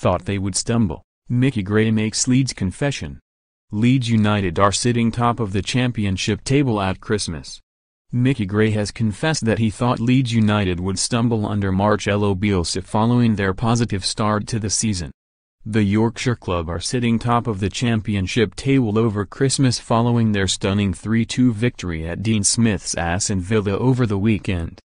thought they would stumble, Micky Gray makes Leeds confession. Leeds United are sitting top of the championship table at Christmas. Micky Gray has confessed that he thought Leeds United would stumble under Marcelo Bielsa following their positive start to the season. The Yorkshire club are sitting top of the championship table over Christmas following their stunning 3-2 victory at Dean Smith's Aston Villa over the weekend.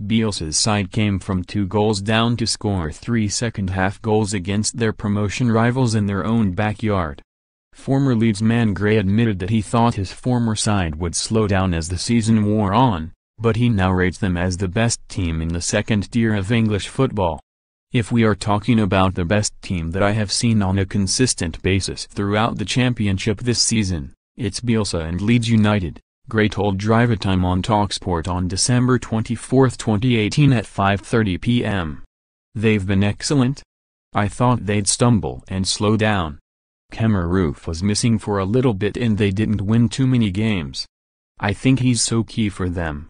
Bielsa's side came from two goals down to score three second-half goals against their promotion rivals in their own backyard. Former Leeds man Gray admitted that he thought his former side would slow down as the season wore on, but he now rates them as the best team in the second tier of English football. If we are talking about the best team that I have seen on a consistent basis throughout the championship this season, it's Bielsa and Leeds United. Gray told Drive Time on TalkSport on December 24, 2018 at 5.30 p.m. They've been excellent. I thought they'd stumble and slow down. Kemar Roofe was missing for a little bit and they didn't win too many games. I think he's so key for them.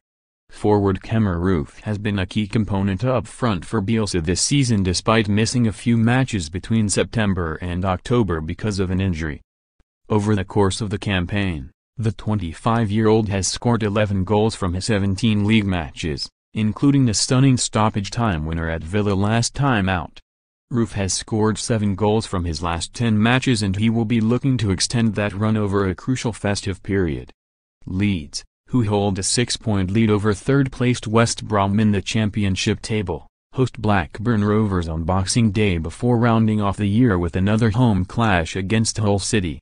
Forward Kemar Roofe has been a key component up front for Bielsa this season despite missing a few matches between September and October because of an injury. Over the course of the campaign, the 25-year-old has scored 11 goals from his 17 league matches, including a stunning stoppage time winner at Villa last time out. Roofe has scored 7 goals from his last 10 matches and he will be looking to extend that run over a crucial festive period. Leeds, who hold a six-point lead over third-placed West Brom in the championship table, host Blackburn Rovers on Boxing Day before rounding off the year with another home clash against Hull City.